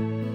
Bye.